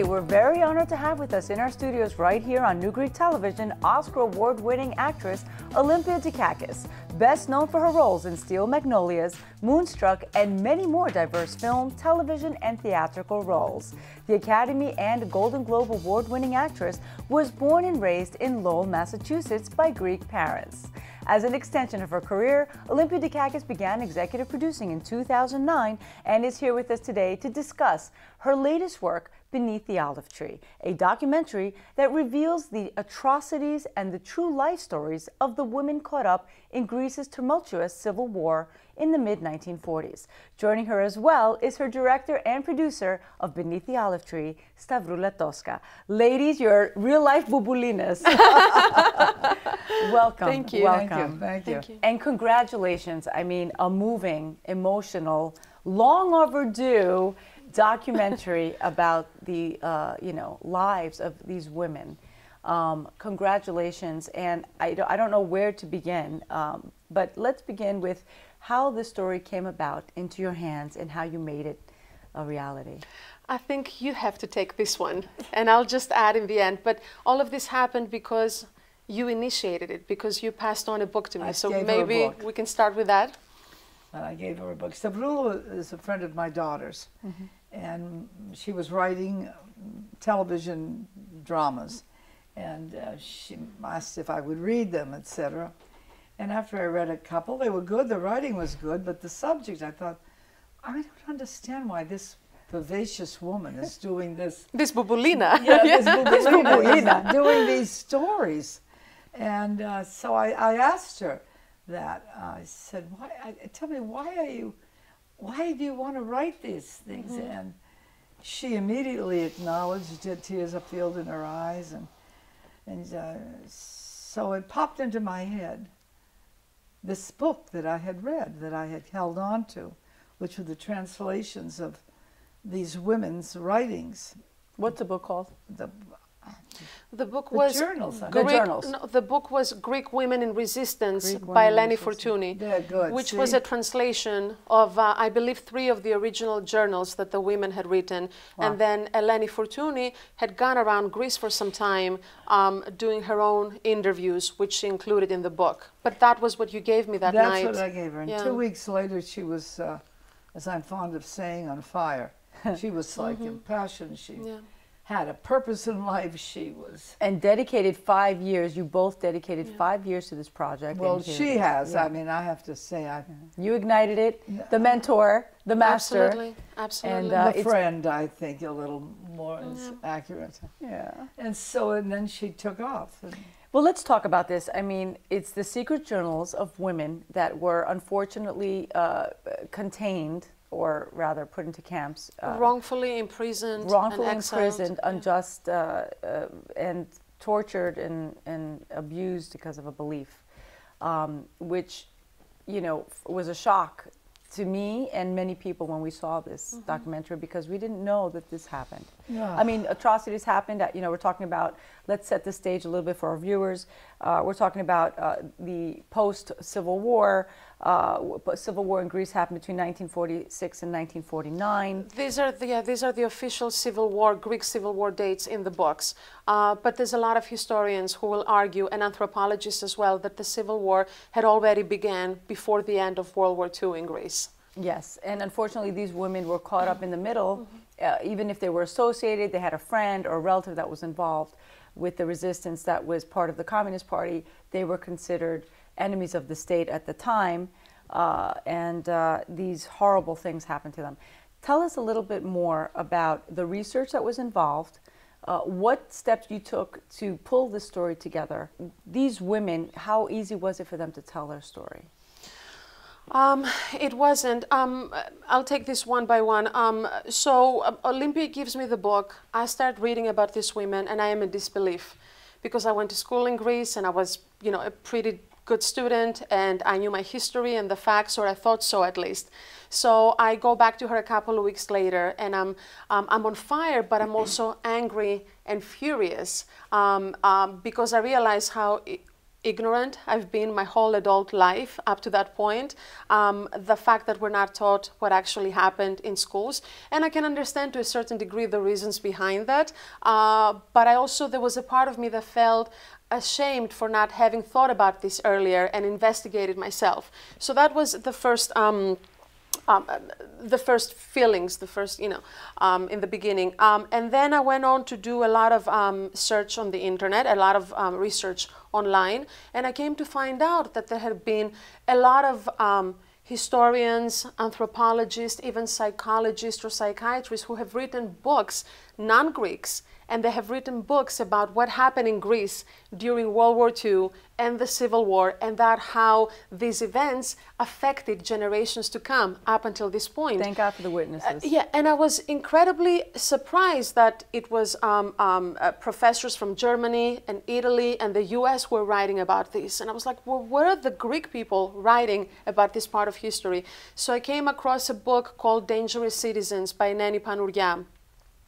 Today, we're very honored to have with us in our studios right here on New Greek Television Oscar award winning actress Olympia Dukakis, best known for her roles in Steel Magnolias, Moonstruck, and many more diverse film, television, and theatrical roles. The Academy and Golden Globe award winning actress was born and raised in Lowell, Massachusetts by Greek parents. As an extension of her career, Olympia Dukakis began executive producing in 2009 and is here with us today to discuss her latest work, Beneath the Olive Tree, a documentary that reveals the atrocities and the true life stories of the women caught up in Greece's tumultuous civil war in the mid 1940s. Joining her as well is her director and producer of Beneath the Olive Tree, Stavroula Toska. Ladies, you're real life Bouboulinas. welcome. Thank you. Welcome. Thank you. Thank you. Thank you. And congratulations. I mean, a moving, emotional, long overdue documentary about the uh, you know lives of these women. Um, congratulations, and I don't, I don't know where to begin, um, but let's begin with how the story came about into your hands and how you made it a reality. I think you have to take this one, and I'll just add in the end. But all of this happened because you initiated it, because you passed on a book to me. I so gave her a maybe book. we can start with that. And I gave her a book. Stavroula is a friend of my daughter's, and she was writing television dramas, and uh, she asked if I would read them, etc. And after I read a couple, they were good. The writing was good, but the subject, I thought, I don't understand why this vivacious woman is doing this This Bouboulina. yeah, this Bouboulina doing these stories. And uh, so I, I asked her that. I said, why, I, tell me, why are you, why do you want to write these things? And she immediately acknowledged it, tears filled in her eyes. And, and uh, so it popped into my head this book that I had read, that I had held on to, which were the translations of these women's writings. What's the book called? The, The book The was journals, I The Greek, journals. No, the book was Greek Women in Resistance Greek by Women in Eleni Resistance. Fourtouni, good, which was a translation of, uh, I believe, three of the original journals that the women had written. And then Eleni Fourtouni had gone around Greece for some time um, doing her own interviews, which she included in the book. But that was what you gave me that That's night. That's what I gave her. And Yeah. two weeks later, she was, uh, as I'm fond of saying, on fire. She was like impassioned. She. Yeah. Had a purpose in life. She was. And dedicated five years. You both dedicated five years to this project. Well, and here- she has. yeah. I mean, I have to say, I, You ignited it. The mentor, the master. Absolutely, absolutely. And, uh, the friend, I think, a little more is accurate. Yeah. And so, and then she took off. And Well, let's talk about this. I mean, it's the secret journals of women that were unfortunately uh, contained, or rather put into camps, uh, wrongfully imprisoned, wrongfully and imprisoned, unjust, uh, uh, and tortured and, and abused because of a belief, um, which, you know, was a shock to me and many people when we saw this documentary because we didn't know that this happened. Yeah. I mean, atrocities happened. At, you know, we're talking about. Let's set the stage a little bit for our viewers. Uh, we're talking about uh, the post-Civil War. Uh, Civil War in Greece happened between 1946 and 1949. These are the yeah, these are the official Civil War Greek Civil War dates in the books. Uh, but there's a lot of historians who will argue, and anthropologists as well, that the Civil War had already began before the end of World War II in Greece. Yes, and unfortunately, these women were caught up in the middle. Uh, even if they were associated, they had a friend or a relative that was involved with the resistance that was part of the Communist Party. They were considered enemies of the state at the time, uh, and uh, these horrible things happened to them. Tell us a little bit more about the research that was involved. Uh, what steps you took to pull this story together? These women, how easy was it for them to tell their story? Um, it wasn't. Um, I'll take this one by one. Um, so uh, Olympia gives me the book. I start reading about these women, and I am in disbelief because I went to school in Greece and I was, you know, a pretty good student, and I knew my history and the facts, or I thought so at least. So I go back to her a couple of weeks later, and I'm um, I'm on fire, but I'm also angry and furious um, um, because I realize how. Ignorant I've been my whole adult life up to that point. Um, the fact that we're not taught what actually happened in schools. And I can understand to a certain degree the reasons behind that. Uh, but I also, there was a part of me that felt ashamed for not having thought about this earlier and investigated myself. So that was the first. Um, um, the first feelings, the first, you know, um, in the beginning. Um, and then I went on to do a lot of um, search on the internet, a lot of um, research online, and I came to find out that there had been a lot of um, historians, anthropologists, even psychologists or psychiatrists who have written books, non Greeks, and they have written books about what happened in Greece during World War II and the Civil War, and that how these events affected generations to come up until this point. Thank God for the witnesses. Uh, yeah, and I was incredibly surprised that it was um, um, uh, professors from Germany and Italy and the U.S. were writing about this, and I was like, well, where are the Greek people writing about this part of history? So I came across a book called Dangerous Citizens by Neni Panourgiá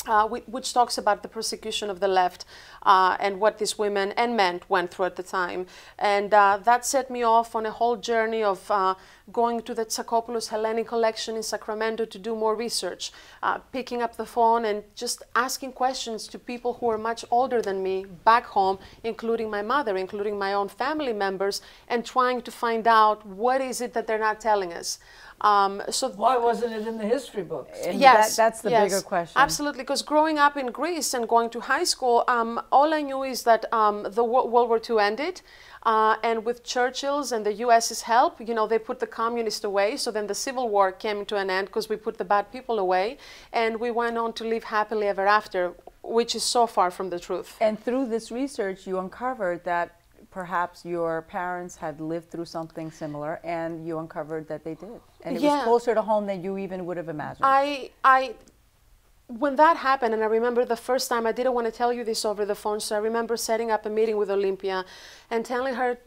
uh, which talks about the persecution of the left uh, and what these women and men went through at the time. And uh, that set me off on a whole journey of uh, going to the Tsakopoulos Hellenic Collection in Sacramento to do more research, uh, picking up the phone and just asking questions to people who are much older than me back home, including my mother, including my own family members, and trying to find out what is it that they're not telling us. Um, so why wasn't it in the history books? Yes, that, that's the yes, bigger question. Absolutely, because growing up in Greece and going to high school, um, all I knew is that um, the World War II ended. Uh, and with Churchill's and the US's help, you know, they put the communists away. So then the Civil War came to an end because we put the bad people away. And we went on to live happily ever after, which is so far from the truth. And through this research, you uncovered that perhaps your parents had lived through something similar and you uncovered that they did and it yeah. was closer to home than you even would have imagined i i when that happened and i remember the first time i didn't want to tell you this over the phone so i remember setting up a meeting with olympia and telling her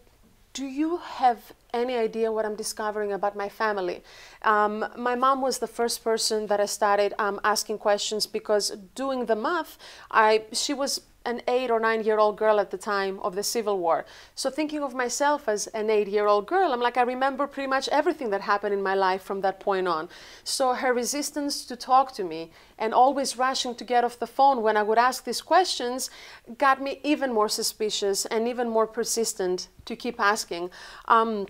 do you have any idea what I'm discovering about my family? Um, my mom was the first person that I started um, asking questions because doing the math, I she was an eight or nine year old girl at the time of the Civil War. So thinking of myself as an eight year old girl, I'm like, I remember pretty much everything that happened in my life from that point on. So her resistance to talk to me and always rushing to get off the phone when I would ask these questions got me even more suspicious and even more persistent to keep asking. Um,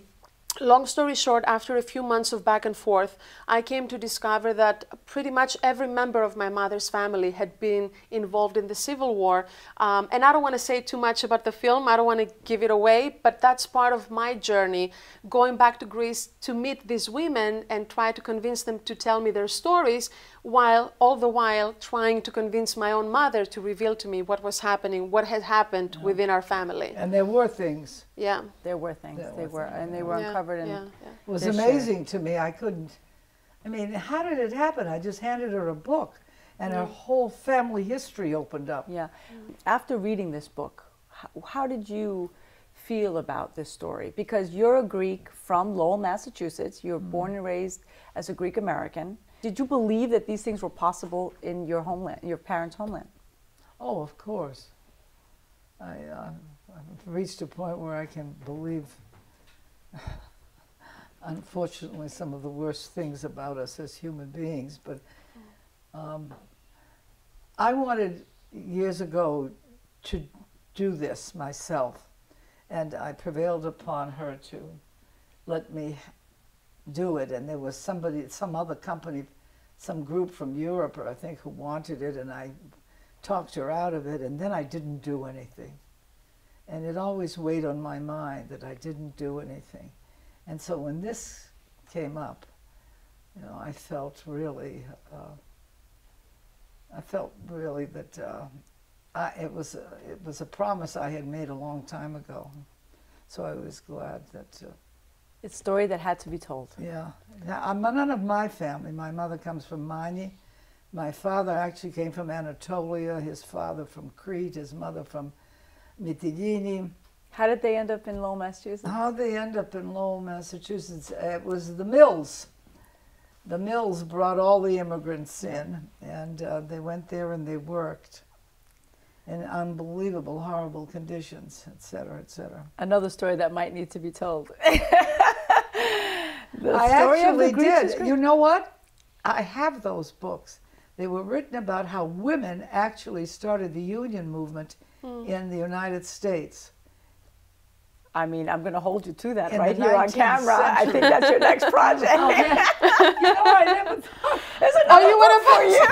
long story short, after a few months of back and forth, I came to discover that pretty much every member of my mother's family had been involved in the Civil War. Um, and I don't want to say too much about the film, I don't want to give it away, but that's part of my journey going back to Greece to meet these women and try to convince them to tell me their stories while all the while trying to convince my own mother to reveal to me what was happening, what had happened yeah. within our family. And there were things. Yeah. There were things. There they were, things. and they were yeah. uncovered. And yeah. It was amazing to me. I couldn't. I mean, how did it happen? I just handed her a book, and her whole family history opened up. Yeah. After reading this book, how, how did you? feel about this story? Because you're a Greek from Lowell, Massachusetts. You're mm. born and raised as a Greek American. Did you believe that these things were possible in your homeland, your parents' homeland? Oh, of course. I, uh, I've reached a point where I can believe, unfortunately, some of the worst things about us as human beings. But um, I wanted years ago to do this myself, and I prevailed upon her to let me do it. And there was somebody, some other company some group from Europe, I think, who wanted it, and I talked her out of it, and then I didn't do anything. And it always weighed on my mind that I didn't do anything. And so when this came up, you know, I felt really, uh, I felt really that uh, I, it was a, it was a promise I had made a long time ago. So I was glad that. Uh, it's a story that had to be told. Yeah. I'm none of my family. My mother comes from Mani. My father actually came from Anatolia, his father from Crete, his mother from How did they end up in Lowell, Massachusetts? How they end up in Lowell, Massachusetts? It was the mills. The mills brought all the immigrants in, and uh, they went there and they worked. in unbelievable, horrible conditions, et cetera, et cetera. Another story that might need to be told. the I story of the actually did. You know what? I have those books. They were written about how women actually started the union movement Hmm. in the United States. I mean, I'm going to hold you to that In right here on 19th camera. I think that's your next project. you know, I never thought There's Oh, another you book want for you.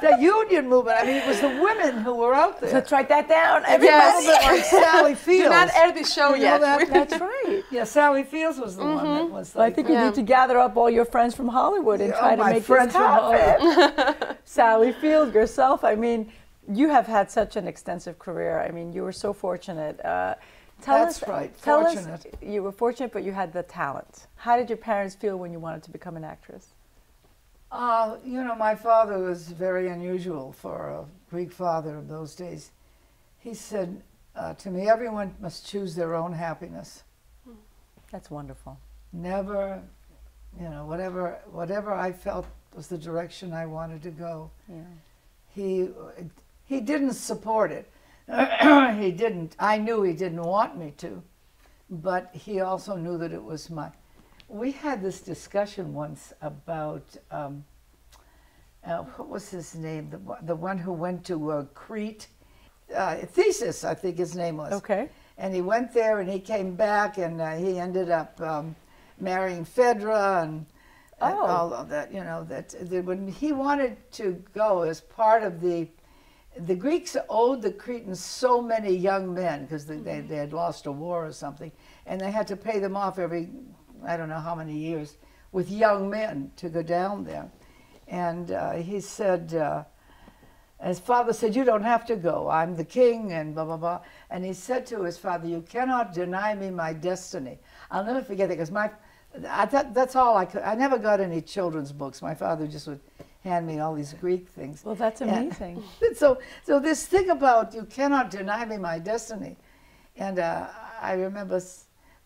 The union movement. I mean, it was the women who were out there. Let's write that down. Everybody. bit like Sally Fields. Not air the show You yet. that? That's right. Yeah, Sally Fields was the one that was Well, I think you Yeah. need to gather up all your friends from Hollywood and Yeah, try to make friends this from happen. Sally Field, yourself. I mean, you have had such an extensive career. I mean, you were so fortunate. Uh, tell That's us, right, Tell fortunate. us, you were fortunate, but you had the talent. How did your parents feel when you wanted to become an actress? Uh, you know, my father was very unusual for a Greek father of those days. He said uh, to me, everyone must choose their own happiness. That's wonderful. Never, you know, whatever, whatever I felt was the direction I wanted to go. Yeah. He, he didn't support it. he didn't. I knew he didn't want me to, but he also knew that it was my. We had this discussion once about um, uh, what was his name? The one- the one who went to uh, Crete. Uh, Theseus, I think his name was. Okay. And he went there and he came back and uh, he ended up um, marrying Phaedra and, and Oh. all of that. You know that, that when he wanted to go as part of the, the Greeks owed the Cretans so many young men because they, they, they had lost a war or something, and they had to pay them off every, I don't know how many years, with young men to go down there. And uh, he said. Uh, his father said, You don't have to go. I'm the king, and blah, blah, blah. And he said to his father, You cannot deny me my destiny. I'll never forget that because my, I thought that's all I could. I never got any children's books. My father just would hand me all these Greek things. Well, that's And- amazing. so, so this thing about you cannot deny me my destiny. And uh, I remember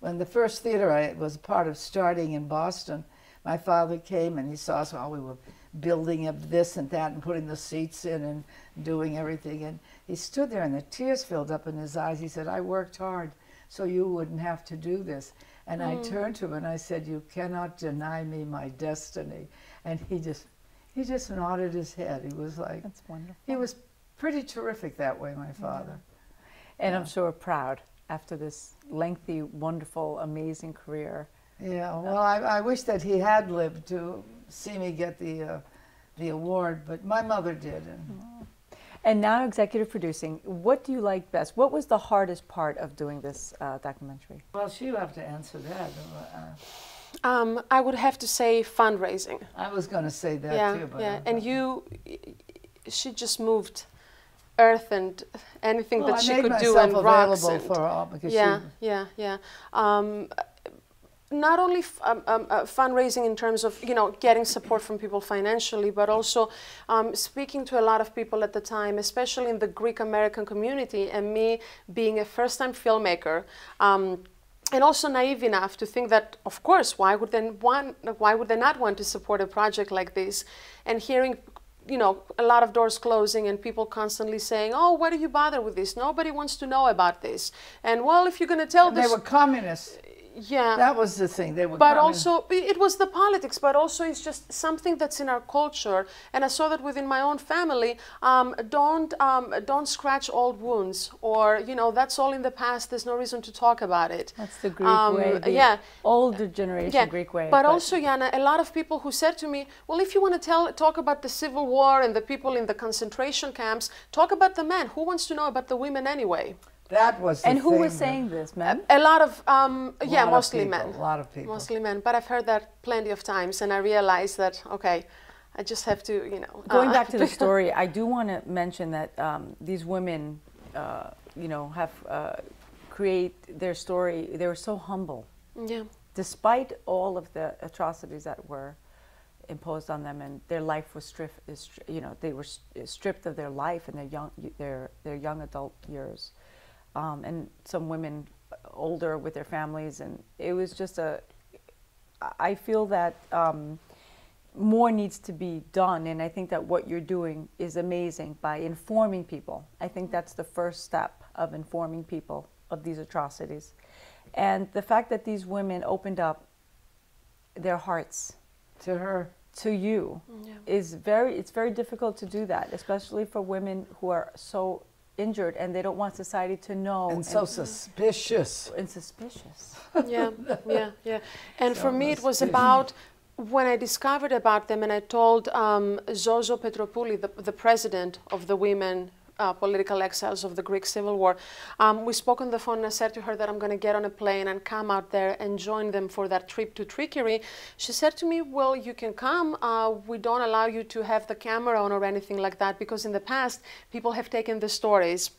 when the first theater I was part of starting in Boston, my father came and he saw us while we were building up this and that and putting the seats in and doing everything. And he stood there and the tears filled up in his eyes. He said, I worked hard so you wouldn't have to do this. And I mm. turned to him and I said, You cannot deny me my destiny. And he just, he just nodded his head. He was like, That's wonderful. he was pretty terrific that way, my father. And I'm sure proud after this lengthy, wonderful, amazing career. Yeah, well, I, I wish that he had lived to see me get the, uh, the award, but my mother did. And And now executive producing. What do you like best? What was the hardest part of doing this uh, documentary? Well, she'll have to answer that. Uh, Um, I would have to say fundraising. I was going to say that yeah, too, but yeah. And you, she just moved earth and anything well, that I she could do and rocks. available And, for because yeah, yeah, yeah. Um, not only f- um, um, uh, fundraising in terms of you know getting support from people financially, but also um, speaking to a lot of people at the time, especially in the Greek American community, and me being a first-time filmmaker. Um, and also naive enough to think that, of course, why would they want, why would they not want to support a project like this? And hearing, you know, a lot of doors closing and people constantly saying, "Oh, why do you bother with this? Nobody wants to know about this." And well, if you're going to tell and they were communists. Yeah, That was the thing. They were but communists. also it was the politics but also it's just something that's in our culture and i saw that within my own family um, don't um, don't scratch old wounds or you know that's all in the past there's no reason to talk about it That's the Greek Um, way. The yeah Older generation yeah, Greek way. But, also, Yanna, a lot of people who said to me, "Well, if you want to tell, talk about the civil war and the people in the concentration camps, talk about the men. Who wants to know about the women anyway?" That was the And who was saying this, ma'am? A lot of, um, A yeah, lot of mostly people, men. A lot of people. Mostly men, but I've heard that plenty of times, and I realized that okay, I just have to, you know. Going uh, back to the story, I do want to mention that um, these women, uh, you know, have uh, create their story. They were so humble, yeah, despite all of the atrocities that were imposed on them, and their life was stripped. You know, they were stripped of their life in their young their their young adult years, um, and some women older with their families, and it was just a. I feel that. Um, more needs to be done. And I think that what you're doing is amazing by informing people. I think that's the first step of informing people of these atrocities. And the fact that these women opened up their hearts to her to you Yeah. is very it's very difficult to do that especially for women who are so injured and they don't want society to know and so suspicious. and suspicious yeah, yeah, yeah. And for me, it was suspicious. about when I discovered about them, and I told um, Zozo Petropouli, the, the president of the women. Uh, political exiles of the Greek Civil War. Um, we spoke on the phone, and I said to her that I'm going to get on a plane and come out there and join them for that trip to Trikeri. She said to me, "Well, you can come. Uh, we don't allow you to have the camera on or anything like that because in the past people have taken the stories."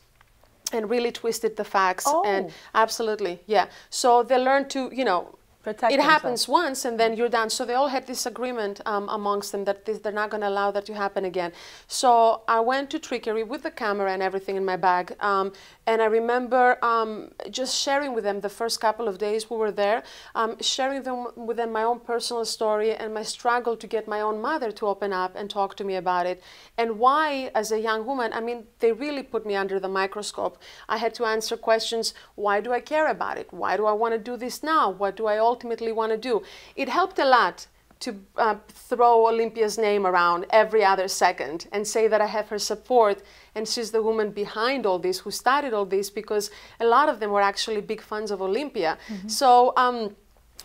and really twisted the facts and Oh. absolutely yeah so they learned to you know Protect it themselves. happens once and then you're done. So they all had this agreement um, amongst them that this, they're not going to allow that to happen again. So i went to Trikeri with the camera and everything in my bag um, and i remember um, just sharing with them the first couple of days we were there um, sharing them with them my own personal story and my struggle to get my own mother to open up and talk to me about it. And why as a young woman i mean they really put me under the microscope. I had to answer questions why do i care about it? Why do i want to do this now? What do i ultimately want to do. It helped a lot to uh, throw olympia's name around every other second and say that i have her support and she's the woman behind all this who started all this because a lot of them were actually big fans of olympia. So um,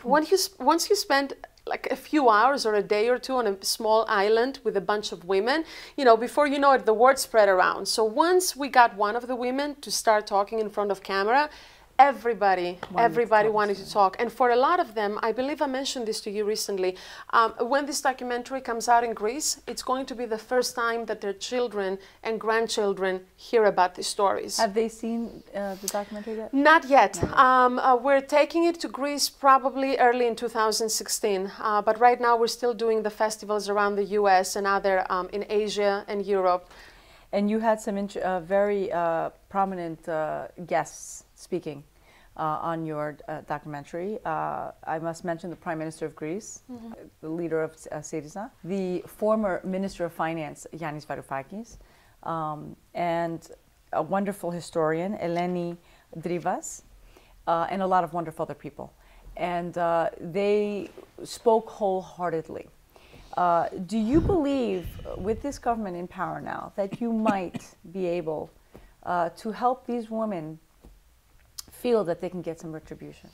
when you, once you spend like a few hours or a day or two on a small island with a bunch of women, you know, before you know it, the word spread around. So once we got one of the women to start talking in front of camera, everybody, everybody wanted to talk. And for a lot of them, I believe I mentioned this to you recently. Um, when this documentary comes out in Greece, it's going to be the first time that their children and grandchildren hear about these stories. have they seen uh, the documentary yet Not yet. Um, uh, we're taking it to Greece probably early in 2016, uh, but right now we're still doing the festivals around the US and other um, in Asia and Europe. and you had some uh, very uh, prominent uh, guests speaking on your uh, documentary. Uh, I must mention the Prime Minister of Greece, Mm-hmm. uh, the leader of uh, Syriza, the former Minister of Finance, Yanis Varoufakis, um, and a wonderful historian, Eleni Drivas, uh, and a lot of wonderful other people. And uh, they spoke wholeheartedly. Uh, do you believe, uh, with this government in power now, that you might be able uh, to help these women feel that they can get some retribution?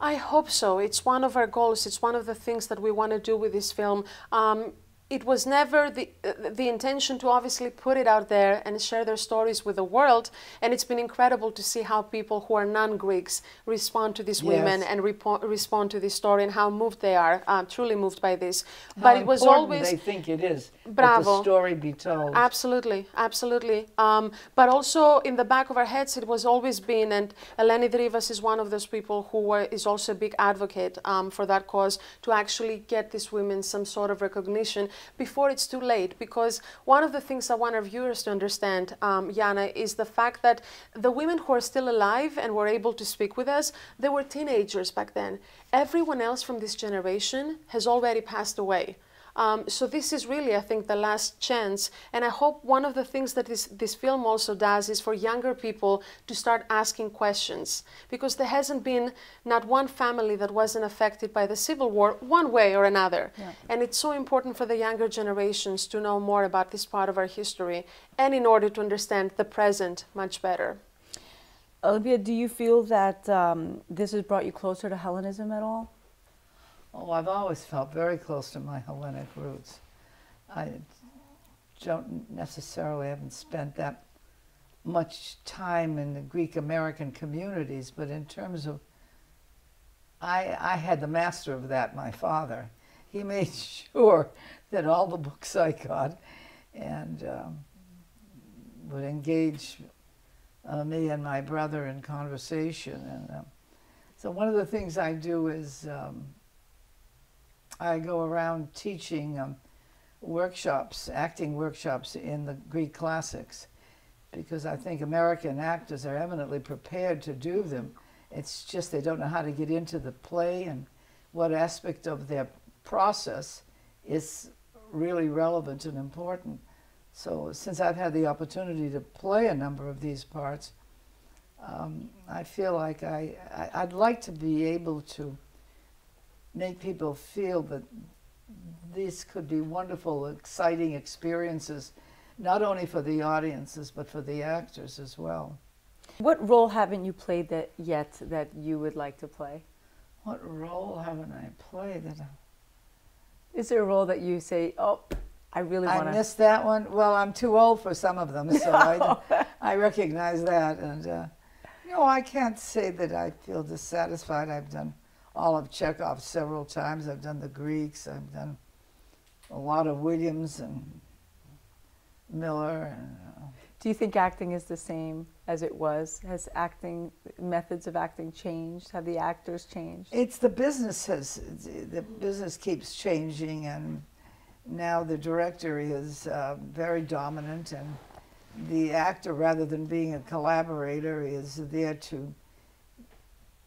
I hope so. It's one of our goals. It's one of the things that we want to do with this film. Um, it was never the uh, the intention to obviously put it out there and share their stories with the world. And it's been incredible to see how people who are non-Greeks respond to these women and repo- respond to this story and how moved they are. Um, truly moved by this. How but it was always they think it is that Bravo. the story be told. Absolutely, absolutely. Um, but also in the back of our heads, it was always been, and Eleni Drivas is one of those people who were, is also a big advocate um, for that cause to actually get these women some sort of recognition before it's too late. Because one of the things I want our viewers to understand, um, Yanna, is the fact that the women who are still alive and were able to speak with us, they were teenagers back then. Everyone else from this generation has already passed away. Um, so this is really, I think, the last chance. And I hope one of the things that this, this film also does is for younger people to start asking questions. Because there hasn't been not one family that wasn't affected by the Civil War, one way or another. And it's so important for the younger generations to know more about this part of our history and in order to understand the present much better. Olympia, do you feel that um, this has brought you closer to Hellenism at all? Oh, I've always felt very close to my Hellenic roots. I don't necessarily haven't spent that much time in the Greek American communities, but in terms of, I, I had the master of that, my father. He made sure that all the books I got and um, would engage uh, me and my brother in conversation. And um, so one of the things I do is um, I go around teaching um, workshops, acting workshops in the Greek classics, because I think American actors are eminently prepared to do them. It's just they don't know how to get into the play and what aspect of their process is really relevant and important. So since I've had the opportunity to play a number of these parts, um, I feel like I, I I'd like to be able to make people feel that these could be wonderful, exciting experiences, not only for the audiences but for the actors as well. What role haven't you played that yet that you would like to play? What role haven't I played? that I... Is there a role that you say, oh, I really want to? I missed that one. Well, I'm too old for some of them, so I, I recognize that. And uh, know, I can't say that I feel dissatisfied. I've done all of Chekhov several times. I've done the Greeks. I've done a lot of Williams and Miller. And, uh, Do you think acting is the same as it was? Has acting methods of acting changed? Have the actors changed? It's the business has the business keeps changing, and now the director is uh, very dominant, and the actor, rather than being a collaborator, is there to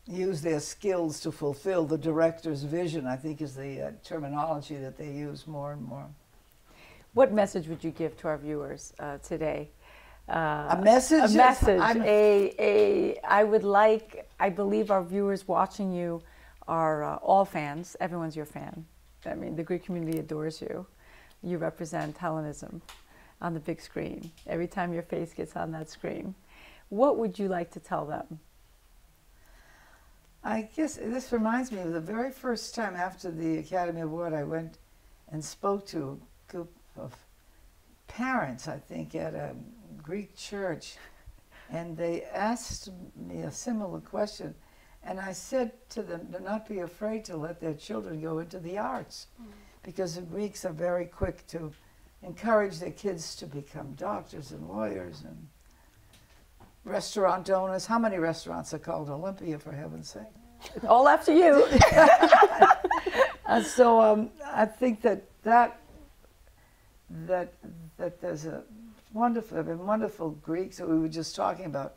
use their skills to fulfill the director's vision. I think is the uh, terminology that they use more and more. What message would you give to our viewers uh, today? Uh, A message? A message. I'm- A, a. I would like. I believe our viewers watching you are uh, all fans. Everyone's your fan. I mean, the Greek community adores you. You represent Hellenism on the big screen. Every time your face gets on that screen, what would you like to tell them? I guess this reminds me of the very first time after the Academy Award, I went and spoke to a group of parents, I think, at a Greek church, and they asked me a similar question. And I said to them to not be afraid to let their children go into the arts, mm. because the Greeks are very quick to encourage their kids to become doctors and lawyers and restaurant owners. How many restaurants are called Olympia, for heaven's sake? All after you. And so um, I think that that that that there's a wonderful, there have been wonderful Greeks that we were just talking about.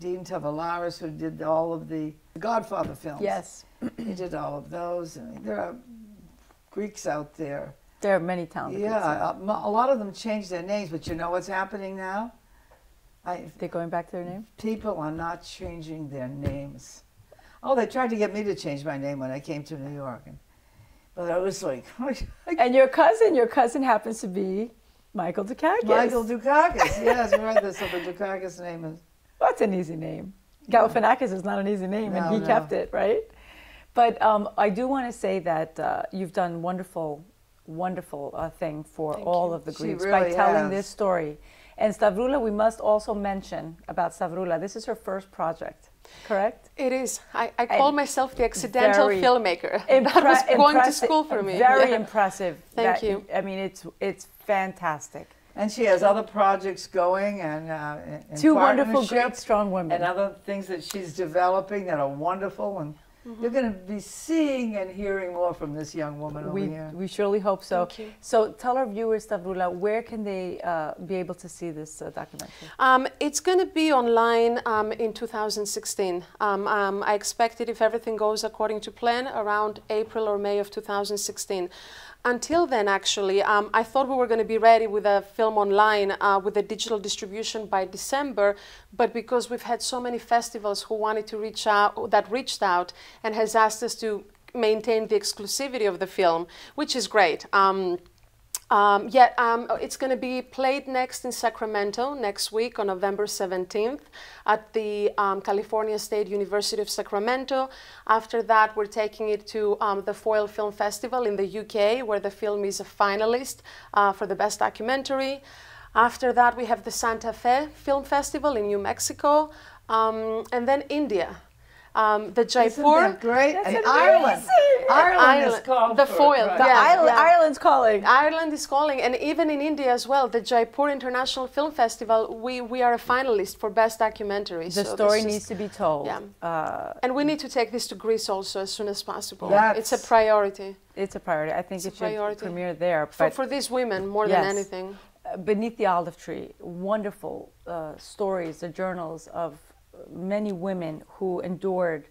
Dean Tavoularis, who did all of the Godfather films. yes, he did all of those. I mean, there are Greeks out there. there are many talented. Yeah, a, a lot of them changed their names, but you know what's happening now? I, They're going back to their name. people are not changing their names. Oh, they tried to get me to change my name when I came to New York, and, but I was like, And your cousin, your cousin happens to be Michael Dukakis. Michael Dukakis. Yes, right. That's what the Dukakis name is. That's an easy name. Galifianakis is not an easy name, and he no. kept it, right? But um, I do want to say that uh, you've done wonderful, wonderful uh, thing for Thank all you. of the Greeks by telling has. this story. And Stavroula, we must also mention about Stavroula. This is her first project, correct? It is. I, I call And myself the accidental filmmaker. Impre- that was going to school for me. Very Yeah. impressive. Thank That- you. I mean, it's it's fantastic. And she has other projects going and uh, in- in Two wonderful partnership Greek strong women. and other things that she's developing that are wonderful. And Mm-hmm. you're going to be seeing and hearing more from this young woman over We, here. we surely hope so. Thank you. So tell our viewers, Stavroula, where can they uh, be able to see this uh, documentary? Um, it's going to be online um, in 2016. Um, um, I expect it, if everything goes according to plan, around April or May of 2016. Until then, actually, um, I thought we were going to be ready with a film online uh, with a digital distribution by December, but because we've had so many festivals who wanted to reach out, that reached out and has asked us to maintain the exclusivity of the film, which is great. Um, um, yeah, um, it's going to be played next in Sacramento next week on November 17th at the um, California State University of Sacramento. After that, we're taking it to um, the Foyle Film Festival in the UK, where the film is a finalist uh, for the best documentary. After that, we have the Santa Fe Film Festival in New Mexico, um, and then India. Um, the Jaipur. great? That's and amazing. Ireland. Ireland, is called The Foyle, it, The? Yeah, Isle- yeah. Ireland's calling. Ireland is calling, and even in India as well, the Jaipur International Film Festival, we, we are a finalist for Best Documentary. The so story is- needs to be told. Yeah. Uh, And we need to take this to Greece also as soon as possible. That's- It's a priority it's a priority. I think It's it should priority. premiere there. for, But for these women more Yes. than anything. uh, beneath the olive tree, wonderful uh, stories, the journals of many women who endured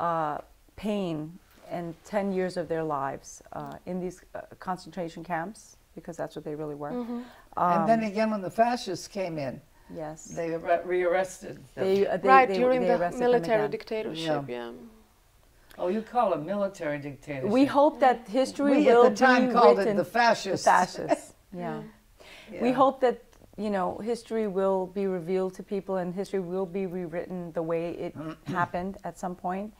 uh, pain and 10 years of their lives uh, in these uh, concentration camps. because that's what they really were. Mm-hmm. and then again, when the fascists came in, Yes. they arre- rearrested them. They, uh, they- right they- during they the military dictatorship. Yeah. Yeah. oh, you call it military dictatorship. We hope that history We will at the time called it the fascists. The fascists. yeah. We hope that you know history will be revealed to people, and history will be rewritten the way it happened at some point.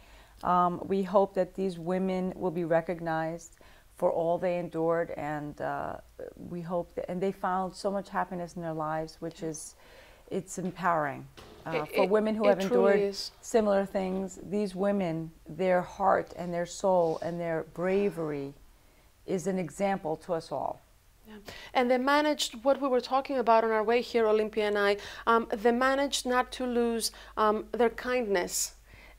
Um, we hope that these women will be recognized for all they endured, and uh, we hope that and they found so much happiness in their lives, which is it's empowering. Uh, It- for women who it have endured similar things, these women, their heart and their soul and their bravery is an example to us all. And they managed what we were talking about on our way here, Olympia and I. Um, they managed not to lose um, their kindness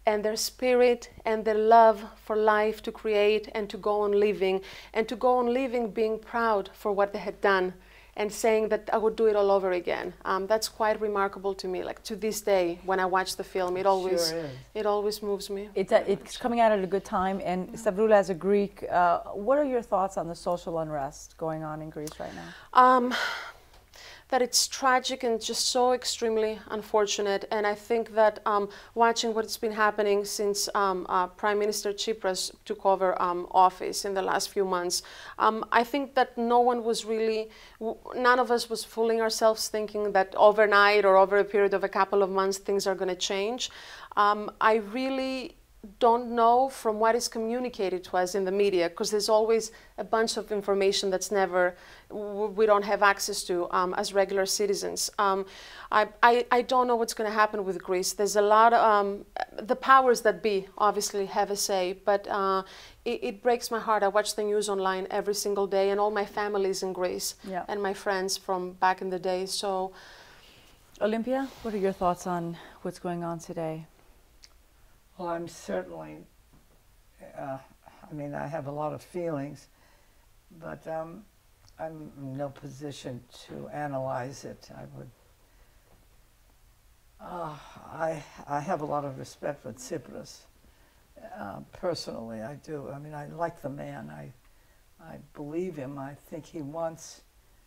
and their spirit and their love for life to create and to go on living and to go on living being proud for what they had done and saying that I would do it all over again. Um, that's quite remarkable to me. Like to this day, when I watch the film, it always sure it always moves me. It's, a, it's coming out at a good time. And Stavroula, as a Greek, uh, what are your thoughts on the social unrest going on in Greece right now? Um, that it's tragic and just so extremely unfortunate. And I think that um, watching what's been happening since um, uh, Prime Minister Tsipras took over um, office in the last few months, um, I think that no one was really, none of us was fooling ourselves thinking that overnight or over a period of a couple of months things are going to change. Um, I really don't know from what is communicated to us in the media because there's always a bunch of information that's never we don't have access to um, as regular citizens um, I, I, I don't know what's going to happen with greece there's a lot of, um, the powers that be obviously have a say but uh, it, it breaks my heart i watch the news online every single day and all my family is in greece Yeah. and my friends from back in the day so Olympia, what are your thoughts on what's going on today? Well, I'm certainly, uh, I mean, I have a lot of feelings, but um, I'm in no position to analyze it. I would, uh, I, I have a lot of respect for Tsipras. Uh, personally, I do. I mean, I like the man. I, I believe him. I think he wants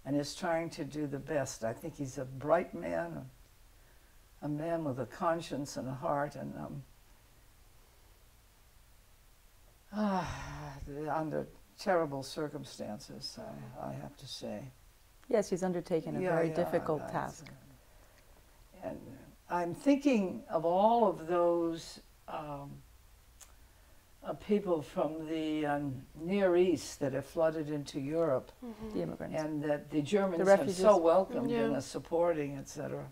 and is trying to do the best. I think he's a bright man, a, a man with a conscience and a heart, and um, under terrible circumstances, I, I have to say. Yes, he's undertaken a Yeah, very yeah, difficult I- I- task. And I'm thinking of all of those um, uh, people from the um, Near East that have flooded into Europe, The immigrants. and that the Germans have so welcomed and are supporting, etc.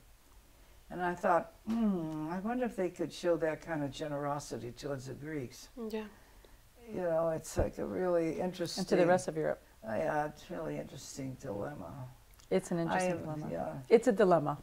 And I thought, hmm, I wonder if they could show that kind of generosity towards the Greeks. yeah You know, it's like a really interesting. and to the rest of Europe. Uh, yeah, it's really interesting dilemma. It's an interesting am- dilemma. Yeah, It's a dilemma.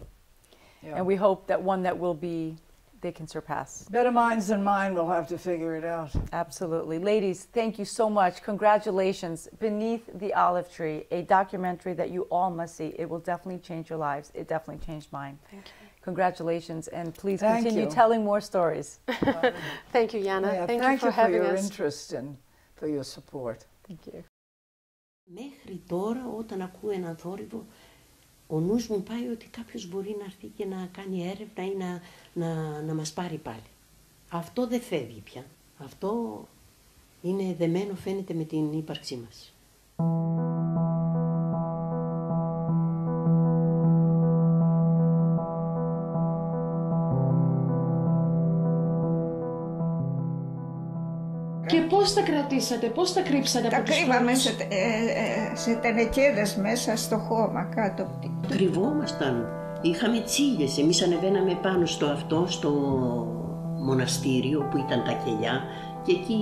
yeah. And we hope that one that will be, they can surpass. Better minds than mine will have to figure it out. Absolutely. Ladies, thank you so much. Congratulations. Beneath the Olive Tree, a documentary that you all must see. It will definitely change your lives. It definitely changed mine. thank you Congratulations, and please Thank continue you. telling more stories. thank you Jana Yeah, thank, thank you for having your us interest and for your support. Thank you. Μέχρι τώρα όταν ακούω έναν θόρυβο, ο νους μου πάει ότι κάποιος μπορεί να έρθει και να κάνει έρευνα ή να, να, να μας πάρει πάλι. Αυτό δεν φεύγει πια. Αυτό είναι δεμένο φαίνεται με την ύπαρξή μας. Πώς τα κρατήσατε, πώς τα κρύψατε Τα από τους κρύβαμε φόνους; σε, ε, ε, σε τενεκέδες μέσα στο χώμα κάτω από την... Κρυβόμασταν. Είχαμε τσίλιες. Εμείς ανεβαίναμε πάνω στο αυτό, στο μοναστήριο που ήταν τα κελιά και εκεί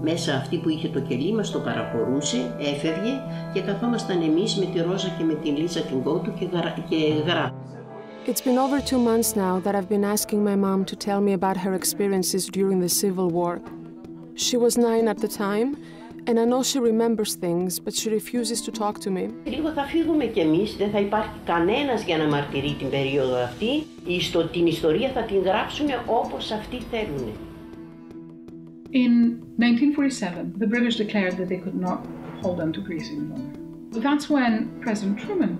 μέσα αυτή που είχε το κελί μας το παραχωρούσε, έφευγε και καθόμασταν εμείς με τη Ρόζα και με την Λίζα την κότου και, γρα... και γράφαμε. It's been over two months now that I've been asking my mom to tell me about her experiences during the Civil War. She was nine at the time, and I know she remembers things, but she refuses to talk to me. Λίγο θα φύγουμε κι εμείς, δεν θα υπάρχει κανένας για να μαρτυρεί την περίοδο αυτή. Η ιστο- την ιστορία θα την γράψουμε όπως αυτοί θέλουν. In 1947, the British declared that they could not hold on to Greece any longer. That's when President Truman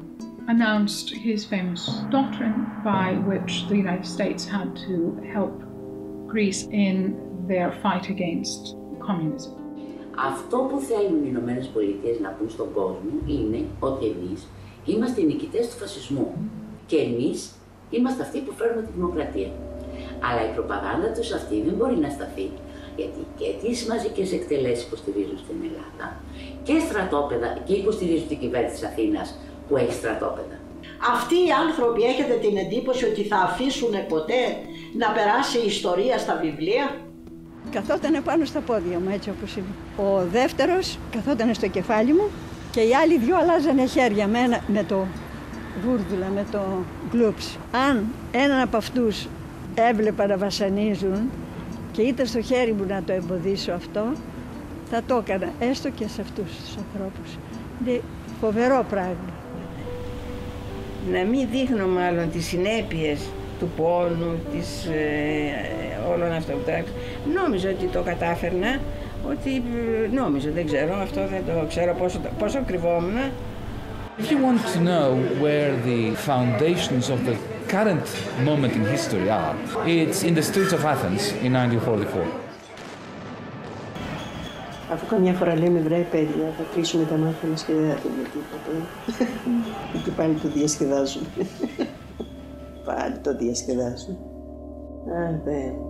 announced his famous doctrine by which the United States had to help Greece in their fight against communism. Αυτό που θέλουν οι Ηνωμένες Πολιτείες να πούν στον κόσμο είναι ότι εμείς είμαστε οι νικητές του φασισμού και εμείς είμαστε αυτοί που φέρνουμε τη δημοκρατία. Αλλά η προπαγάνδα τους αυτή δεν μπορεί να σταθεί γιατί και τις μαζικές εκτελέσεις υποστηρίζουν στην Ελλάδα και στρατόπεδα και υποστηρίζουν την κυβέρνηση της Αθήνας που έχει στρατόπεδα. Αυτοί οι άνθρωποι έχετε την εντύπωση ότι θα αφήσουν ποτέ να περάσει η ιστορία στα βιβλία; Καθόταν πάνω στα πόδια μου έτσι όπως είμαι. Ο δεύτερος καθόταν στο κεφάλι μου και οι άλλοι δυο αλλάζανε χέρια με, ένα, με το βούρδουλα, με το γκλούψ. Αν έναν από αυτούς έβλεπα να βασανίζουν και ήταν στο χέρι μου να το εμποδίσω αυτό, θα το έκανα έστω και σε αυτούς τους ανθρώπους. Είναι φοβερό πράγμα. Να μην δείχνω μάλλον τις συνέπειες του πόνου, της, ε, όλων αυτών που Νόμιζα ότι το κατάφερνα, ότι ε, νόμιζα, δεν ξέρω, αυτό δεν το ξέρω πόσο, πόσο κρυβόμουν. If you want to know where the foundations of the current moment in history are, it's in the streets of Athens in 1944. Αφού καμιά φορά λέμε βρε παιδιά, θα κλείσουμε τα μάτια μας και δεν θα πούμε τίποτα. και πάλι το διασκεδάζουμε. cuánto tienes quedas? A ver.